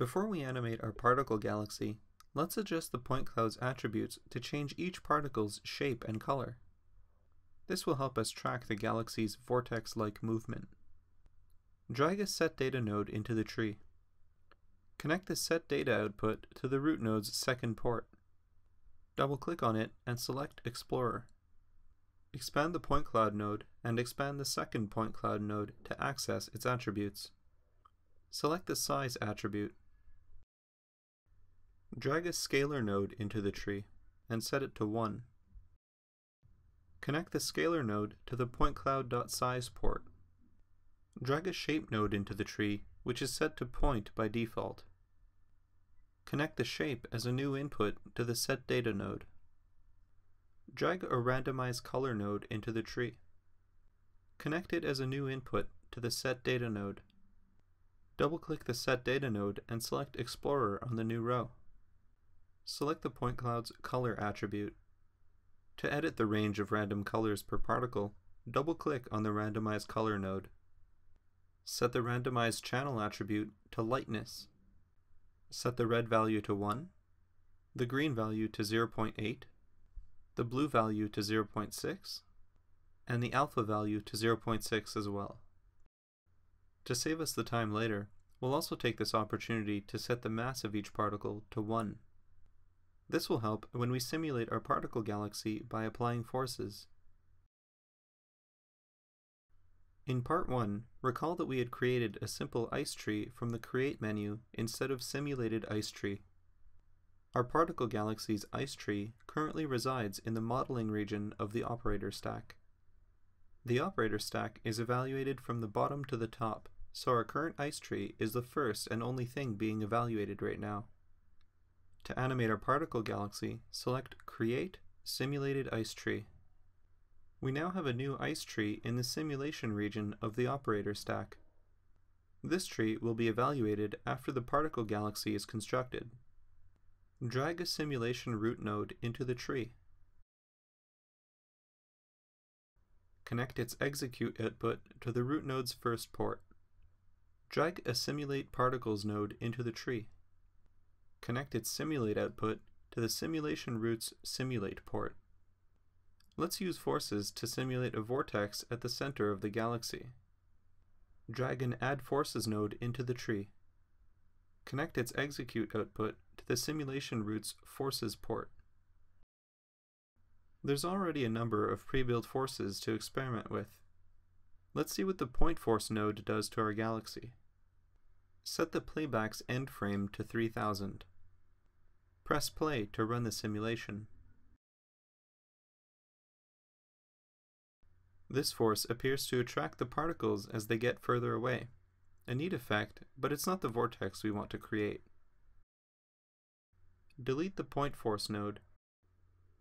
Before we animate our particle galaxy, let's adjust the point cloud's attributes to change each particle's shape and color. This will help us track the galaxy's vortex-like movement. Drag a set data node into the tree. Connect the set data output to the root node's second port. Double-click on it and select Explorer. Expand the point cloud node and expand the second point cloud node to access its attributes. Select the size attribute. Drag a scalar node into the tree and set it to 1. Connect the scalar node to the pointCloud.size port. Drag a shape node into the tree, which is set to point by default. Connect the shape as a new input to the setData node. Drag a randomize color node into the tree. Connect it as a new input to the setData node. Double-click the setData node and select Explorer on the new row. Select the point cloud's color attribute. To edit the range of random colors per particle, double-click on the randomize color node. Set the randomize channel attribute to lightness. Set the red value to 1, the green value to 0.8, the blue value to 0.6, and the alpha value to 0.6 as well. To save us the time later, we'll also take this opportunity to set the mass of each particle to 1. This will help when we simulate our particle galaxy by applying forces. In part 1, recall that we had created a simple ice tree from the Create menu instead of simulated ice tree. Our particle galaxy's ice tree currently resides in the modeling region of the operator stack. The operator stack is evaluated from the bottom to the top, so our current ice tree is the first and only thing being evaluated right now. To animate our particle galaxy, select Create Simulated Ice Tree. We now have a new ice tree in the simulation region of the operator stack. This tree will be evaluated after the particle galaxy is constructed. Drag a simulation root node into the tree. Connect its execute output to the root node's first port. Drag a simulate particles node into the tree. Connect its simulate output to the simulation root's simulate port. Let's use forces to simulate a vortex at the center of the galaxy. Drag an add forces node into the tree. Connect its execute output to the simulation root's forces port. There's already a number of pre-built forces to experiment with. Let's see what the point force node does to our galaxy. Set the playback's end frame to 3000. Press play to run the simulation. This force appears to attract the particles as they get further away. A neat effect, but it's not the vortex we want to create. Delete the point force node.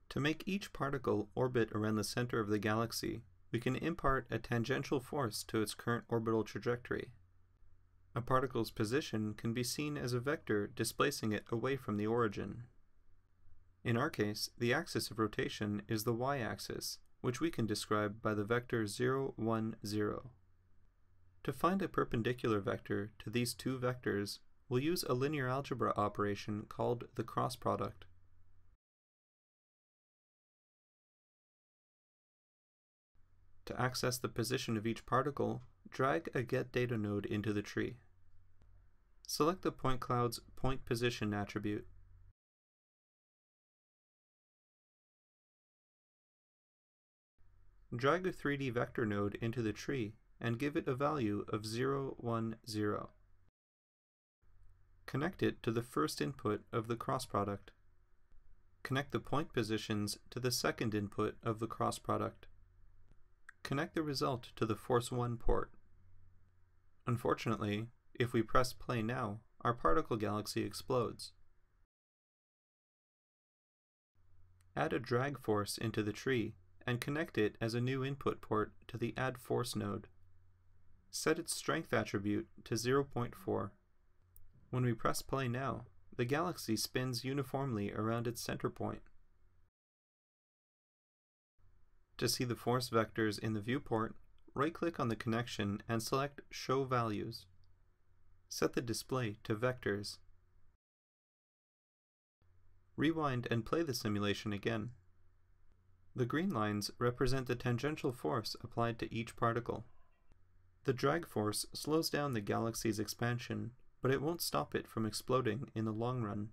To make each particle orbit around the center of the galaxy, we can impart a tangential force to its current orbital trajectory. A particle's position can be seen as a vector displacing it away from the origin. In our case, the axis of rotation is the y-axis, which we can describe by the vector 0, 1, 0. To find a perpendicular vector to these two vectors, we'll use a linear algebra operation called the cross product. To access the position of each particle, drag a getData node into the tree. Select the point cloud's point position attribute. Drag a 3D vector node into the tree and give it a value of 0, 1, 0. Connect it to the first input of the cross product. Connect the point positions to the second input of the cross product. Connect the result to the Force 1 port. Unfortunately, if we press play now, our particle galaxy explodes. Add a drag force into the tree and connect it as a new input port to the Add Force node. Set its strength attribute to 0.4. When we press play now, the galaxy spins uniformly around its center point. To see the force vectors in the viewport, right-click on the connection and select Show Values. Set the display to Vectors Rewind and play the simulation again. The green lines represent the tangential force applied to each particle. The drag force slows down the galaxy's expansion, but it won't stop it from exploding in the long run.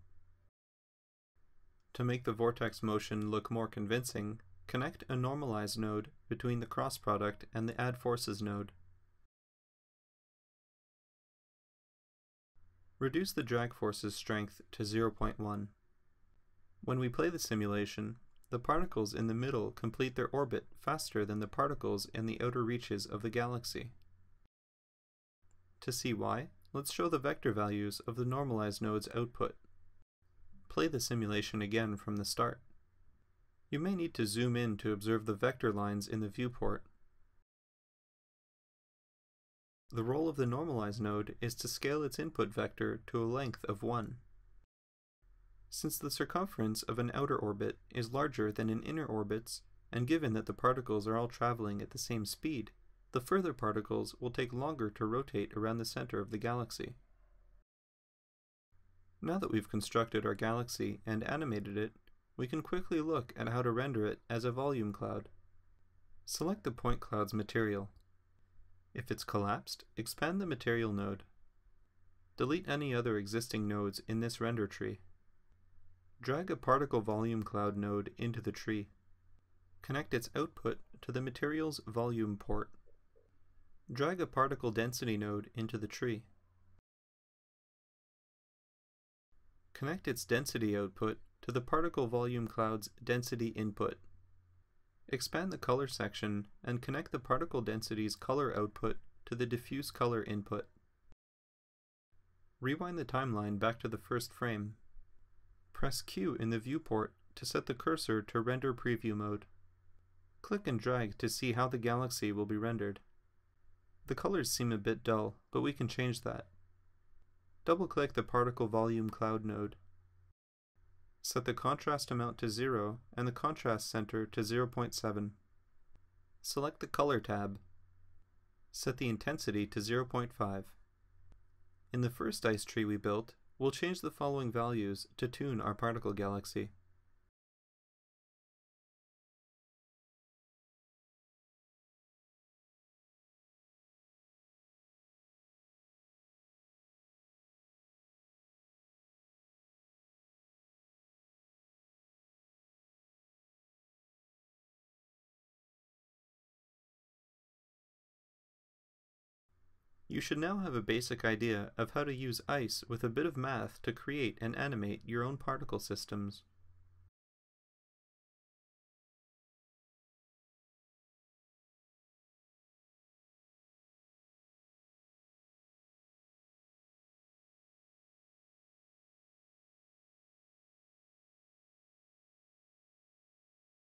To make the vortex motion look more convincing, connect a normalize node between the cross product and the add forces node. Reduce the drag force's strength to 0.1. When we play the simulation, the particles in the middle complete their orbit faster than the particles in the outer reaches of the galaxy. To see why, let's show the vector values of the normalized node's output. Play the simulation again from the start. You may need to zoom in to observe the vector lines in the viewport. The role of the normalize node is to scale its input vector to a length of 1. Since the circumference of an outer orbit is larger than an inner orbits, and given that the particles are all traveling at the same speed, the further particles will take longer to rotate around the center of the galaxy. Now that we've constructed our galaxy and animated it, we can quickly look at how to render it as a volume cloud. Select the point cloud's material. If it's collapsed, expand the material node. Delete any other existing nodes in this render tree. Drag a particle volume cloud node into the tree. Connect its output to the material's volume port. Drag a particle density node into the tree. Connect its density output to the particle volume cloud's density input. Expand the color section and connect the particle density's color output to the diffuse color input. Rewind the timeline back to the first frame. Press Q in the viewport to set the cursor to render preview mode. Click and drag to see how the galaxy will be rendered. The colors seem a bit dull, but we can change that. Double-click the particle volume cloud node. Set the contrast amount to 0 and the contrast center to 0.7. Select the Color tab. Set the intensity to 0.5. In the first ice tree we built, We'll change the following values to tune our particle galaxy. You should now have a basic idea of how to use ice with a bit of math to create and animate your own particle systems.